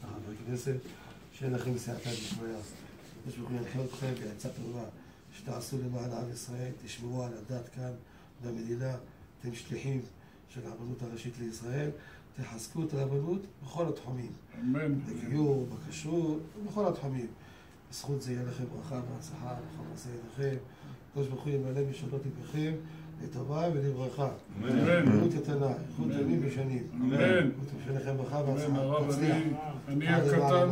חברי כנסת, שיהיה לכם סייעתא דשמיא. יש הוא ינחה אתכם בעצה טובה, שתעשו למען עם ישראל, תשמרו על הדת כאן במדינה, אתם שליחים של הרבנות הראשית לישראל, תחזקו את הרבנות בכל התחומים. אמן. בגיור, בכשרות, בכל התחומים. בזכות זה יהיה לכם ברכה והצלחה, וכל מעשה ידיכם. הקדוש ברוך הוא ימלא משאלות ליבכם לטובה ולברכה. אמן. בריאות איתנה, איכות ימים ושנים. אמן. שיהיה לכם ברכה אמן, והצלחה. הרב, תצליח. אני- הקטן.